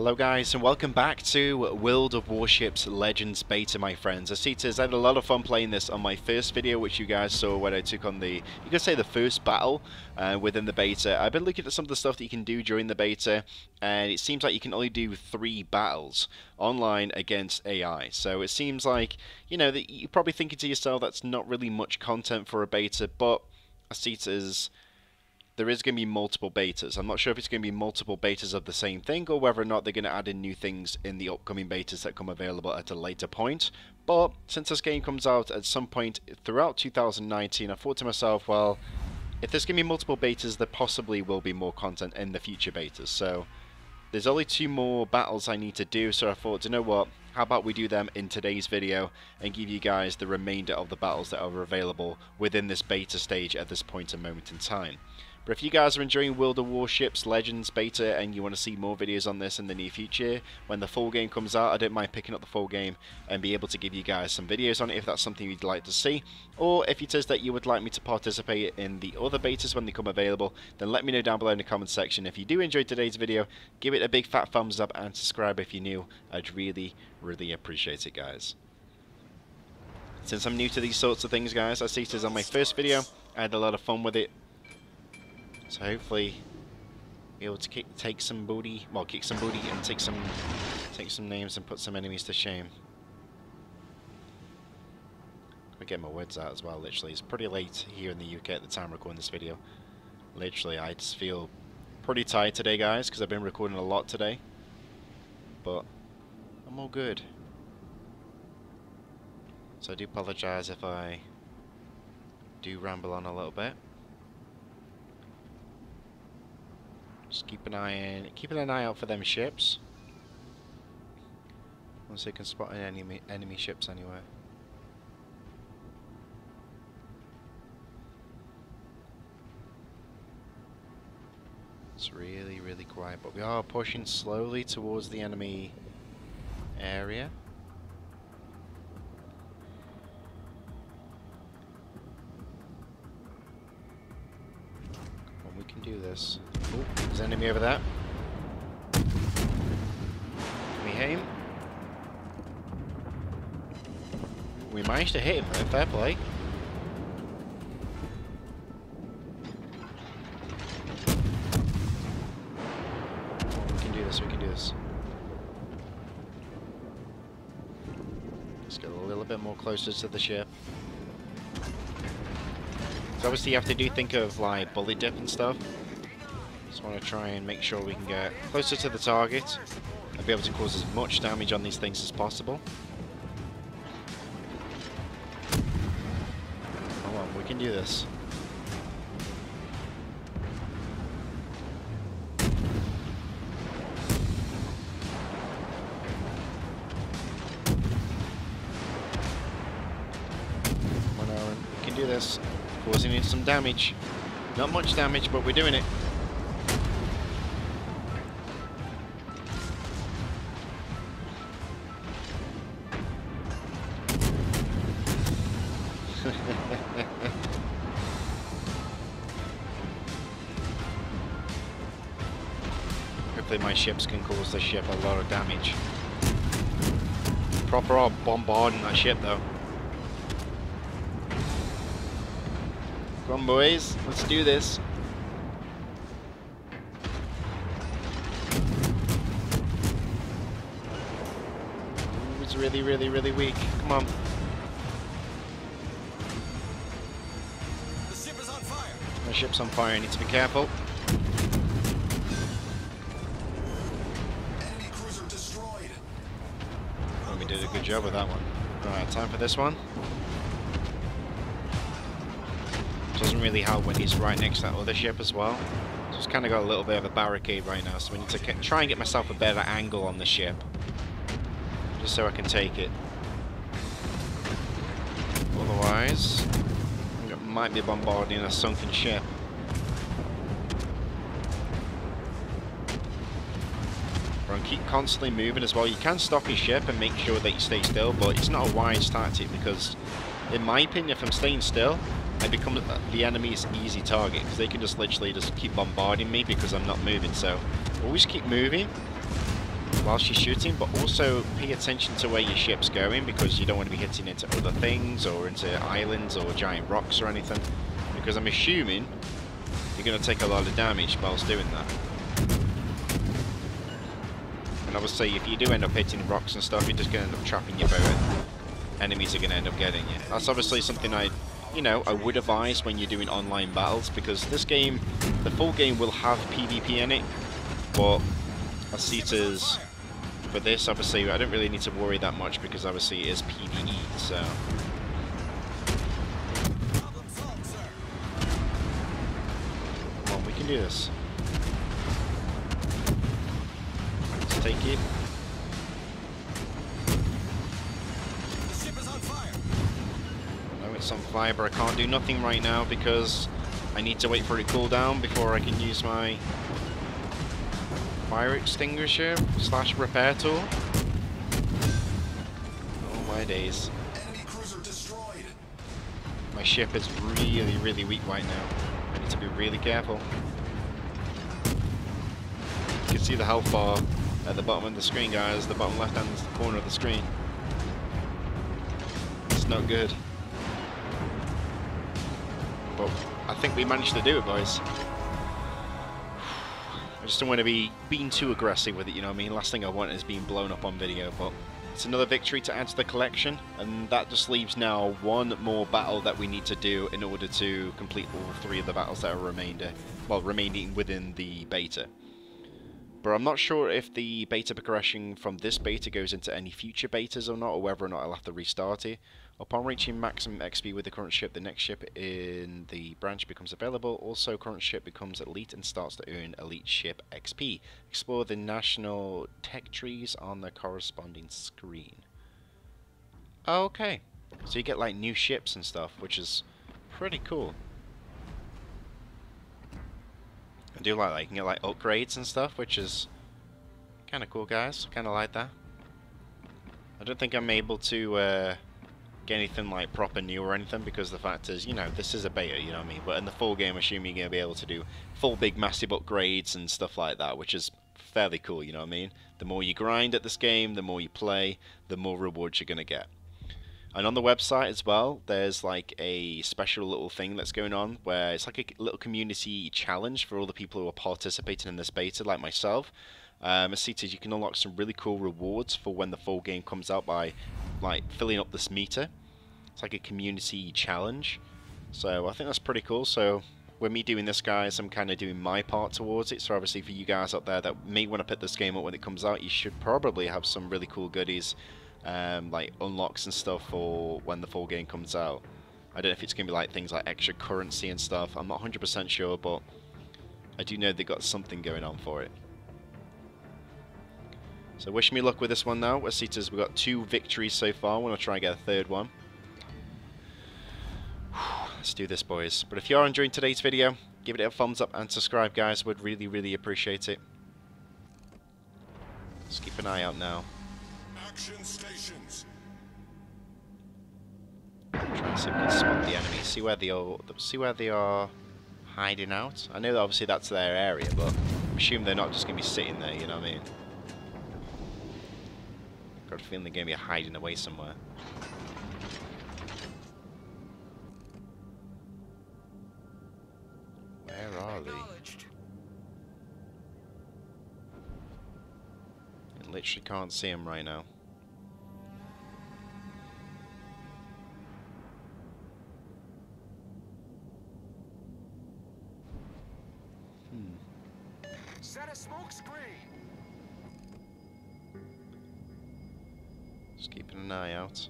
Hello guys and welcome back to World of Warships Legends Beta my friends. Acetas, I had a lot of fun playing this on my first video which you guys saw when I took on the, you could say the first battle uh, within the beta. I've been looking at some of the stuff that you can do during the beta and it seems like you can only do three battles online against AI. So it seems like, you know, that you're probably thinking to yourself that's not really much content for a beta but Acetas there is going to be multiple betas. I'm not sure if it's going to be multiple betas of the same thing or whether or not they're going to add in new things in the upcoming betas that come available at a later point. But since this game comes out at some point throughout 2019, I thought to myself, well, if there's going to be multiple betas, there possibly will be more content in the future betas. So there's only two more battles I need to do, so I thought, you know what, how about we do them in today's video and give you guys the remainder of the battles that are available within this beta stage at this point and moment in time. But if you guys are enjoying World of Warships Legends Beta and you want to see more videos on this in the near future, when the full game comes out, I don't mind picking up the full game and be able to give you guys some videos on it if that's something you'd like to see. Or if it is that you would like me to participate in the other betas when they come available, then let me know down below in the comment section. If you do enjoy today's video, give it a big fat thumbs up and subscribe if you're new. I'd really, really appreciate it, guys. Since I'm new to these sorts of things, guys, I see this on my first video. I had a lot of fun with it so hopefully be able to kick, take some booty, well kick some booty and take some take some names and put some enemies to shame. I get my words out as well, literally. It's pretty late here in the UK at the time recording this video. Literally, I just feel pretty tired today, guys, because I've been recording a lot today. But I'm all good. So I do apologise if I do ramble on a little bit. Just keep an eye in, keeping an eye out for them ships. Once they can spot any enemy enemy ships anywhere. It's really, really quiet, but we are pushing slowly towards the enemy area. Can do this. Oh, there's an enemy over there. Can we aim? We managed to hit him, fair play. We can do this, we can do this. Let's get a little bit more closer to the ship. So obviously you have to do think of like bullet dip and stuff. Just want to try and make sure we can get closer to the target and be able to cause as much damage on these things as possible. Come on, we can do this. We can do this causing it some damage. Not much damage, but we're doing it. Hopefully my ships can cause the ship a lot of damage. Proper bombarding that ship though. Come on, boys. Let's do this. Ooh, it's really, really, really weak. Come on. The ship is on fire. My ship's on fire. I need to be careful. Enemy cruiser destroyed. Oh, we did a good job with that one. Right, time for this one. Doesn't really help when he's right next to that other ship as well. Just kind of got a little bit of a barricade right now, so we need to try and get myself a better angle on the ship. Just so I can take it. Otherwise, it might be bombarding a sunken ship. And keep constantly moving as well. You can stop your ship and make sure that you stay still, but it's not a wise tactic because, in my opinion, if I'm staying still, I become the enemy's easy target because they can just literally just keep bombarding me because I'm not moving. So always keep moving. whilst you're shooting, but also pay attention to where your ship's going because you don't want to be hitting into other things or into islands or giant rocks or anything. Because I'm assuming you're going to take a lot of damage whilst doing that. And obviously, if you do end up hitting rocks and stuff, you're just going to end up trapping your boat. Enemies are going to end up getting you. That's obviously something I, you know, I would advise when you're doing online battles because this game, the full game will have PvP in it, but see it for this, obviously, I don't really need to worry that much because obviously it is PvE, so. Come on, we can do this. Let's take it. I know it's on fire, but I can't do nothing right now because I need to wait for it to cool down before I can use my fire extinguisher slash repair tool. Oh my days. Enemy cruiser destroyed. My ship is really, really weak right now. I need to be really careful. You can see the health bar at the bottom of the screen, guys. The bottom left-hand corner of the screen. It's not good. But I think we managed to do it, boys. I just don't want to be being too aggressive with it, you know what I mean? Last thing I want is being blown up on video, but it's another victory to add to the collection, and that just leaves now one more battle that we need to do in order to complete all three of the battles that are remainder, well, remaining within the beta. But I'm not sure if the beta progression from this beta goes into any future betas or not, or whether or not I'll have to restart it. Upon reaching maximum XP with the current ship, the next ship in the branch becomes available. Also, current ship becomes elite and starts to earn elite ship XP. Explore the national tech trees on the corresponding screen. Okay, so you get like new ships and stuff, which is pretty cool. I do like that. You can get like upgrades and stuff, which is kind of cool, guys. Kind of like that. I don't think I'm able to uh, anything like proper new or anything because the fact is, you know, this is a beta, you know what I mean? But in the full game, assuming you're going to be able to do full big massive upgrades and stuff like that, which is fairly cool, you know what I mean? The more you grind at this game, the more you play, the more rewards you're going to get. And on the website as well, there's like a special little thing that's going on where it's like a little community challenge for all the people who are participating in this beta, like myself. Um, as seated, you can unlock some really cool rewards for when the full game comes out by like filling up this meter. It's like a community challenge. So I think that's pretty cool. So with me doing this, guys, I'm kind of doing my part towards it. So obviously for you guys out there that may want to pick this game up when it comes out, you should probably have some really cool goodies um, like unlocks and stuff for when the full game comes out. I don't know if it's going to be like things like extra currency and stuff. I'm not 100% sure, but I do know they got something going on for it. So wish me luck with this one now. Wasitas, we've got two victories so far. I to try and get a third one. Let's do this, boys. But if you are enjoying today's video, give it a thumbs up and subscribe, guys. Would really, really appreciate it. Let's keep an eye out now. Action stations. Try and see if we can spot the enemy. See where they are. See where they are hiding out. I know that obviously that's their area, but I assume they're not just going to be sitting there. You know what I mean? Got a feeling they're going to be hiding away somewhere. Where? I literally can't see him right now. Hmm. Set a smoke screen. Just keeping an eye out.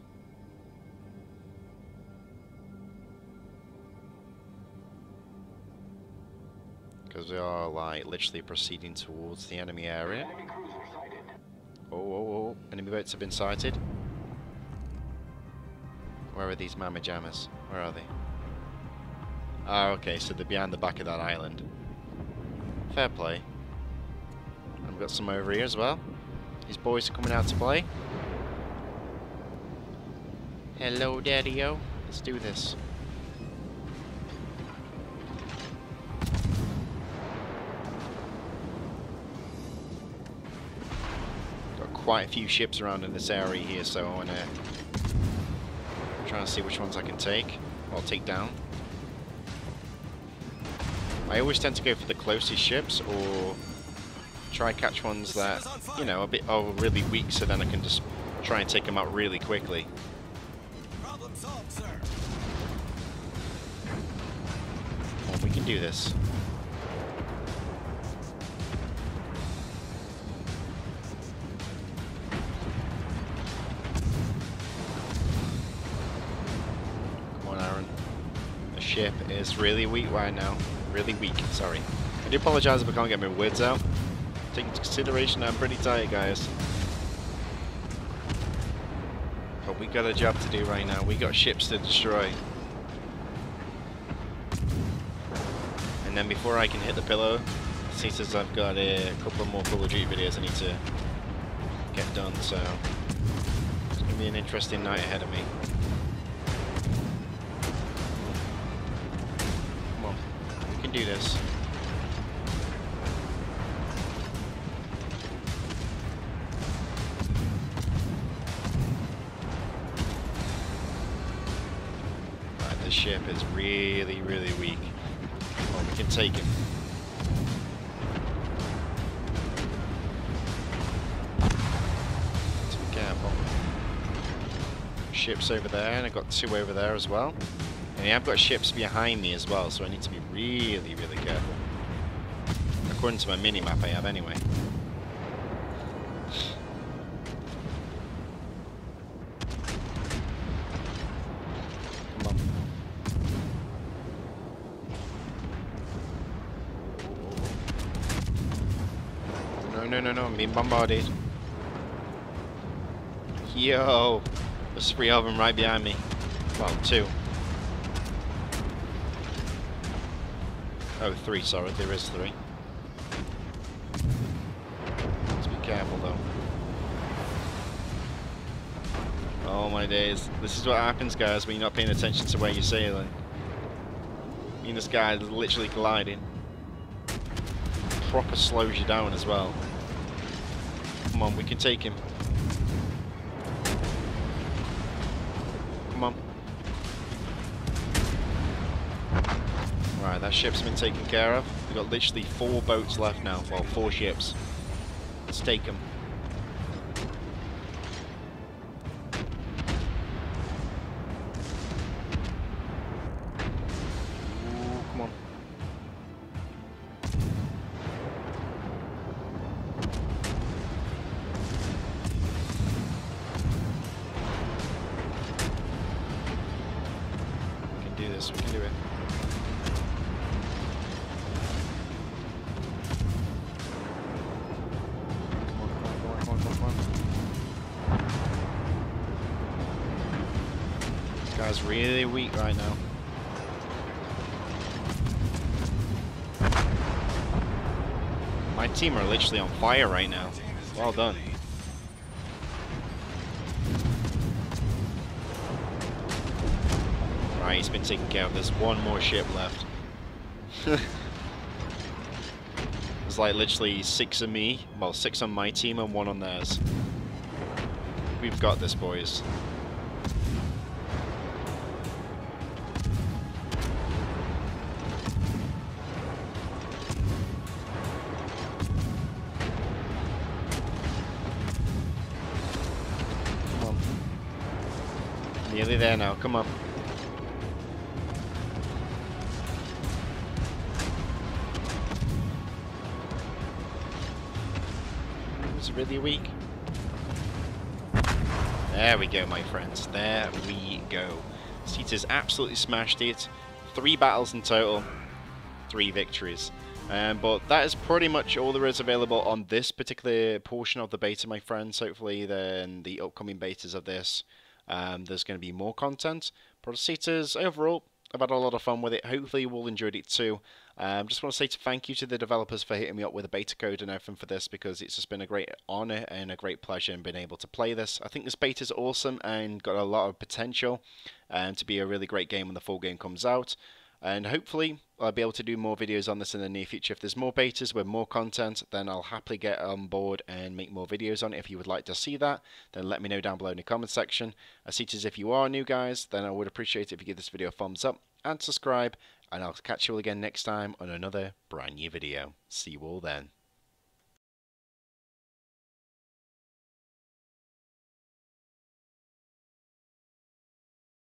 Because we are like literally proceeding towards the enemy area. Oh, oh, oh, enemy boats have been sighted. Where are these mama jammers? Where are they? Ah, okay, so they're behind the back of that island. Fair play. And we've got some over here as well. These boys are coming out to play. Hello, Daddy-O. Let's do this. Quite a few ships around in this area here, so I want to try and see which ones I can take or take down. I always tend to go for the closest ships or try catch ones that, you know, a bit are really weak so then I can just try and take them out really quickly. Problem solved, we can do this. Ship is really weak right now. Really weak, sorry. I do apologise if I can't get my words out. Take into consideration I'm pretty tired, guys. But we got a job to do right now. We got ships to destroy. And then before I can hit the pillow, says I've got a couple more Call of Duty videos I need to get done, so it's going to be an interesting night ahead of me. Can do this. Right, this ship is really, really weak. Well, we can take him. Be careful. Ships over there, and I've got two over there as well. And I've got ships behind me as well, so I need to be really, really careful. According to my mini-map I have anyway. No, no, no, no, I'm being bombarded. Yo! There's three of them right behind me. Well, two. Oh, three, sorry, there is three. Let's be careful though. Oh my days. This is what happens, guys, when you're not paying attention to where you're sailing. I mean, this guy is literally gliding. Proper slows you down as well. Come on, we can take him. Right, that ship's been taken care of. We've got literally four boats left now. Well, four ships. Let's take them. Ooh, come on. We can do this, we can do it. Really weak right now. My team are literally on fire right now. Well done. Right, he's been taken care of. There's one more ship left. There's like literally six of me, well, six on my team and one on theirs. We've got this, boys. There now, come on. It's really weak. There we go, my friends. There we go. Cetas absolutely smashed it. Three battles in total, three victories. Um, but that is pretty much all there is available on this particular portion of the beta, my friends. Hopefully, then the upcoming betas of this, um, there's going to be more content. Cetas, overall, I've had a lot of fun with it. Hopefully, you all enjoyed it too. Um, just want to say to thank you to the developers for hitting me up with a beta code and everything for this because it's just been a great honor and a great pleasure in being able to play this. I think this beta is awesome and got a lot of potential um, to be a really great game when the full game comes out. And hopefully I'll be able to do more videos on this in the near future. If there's more betas with more content, then I'll happily get on board and make more videos on it. If you would like to see that, then let me know down below in the comment section. I see as if you are new guys, then I would appreciate it if you give this video a thumbs up and subscribe, and I'll catch you all again next time on another brand new video. See you all then.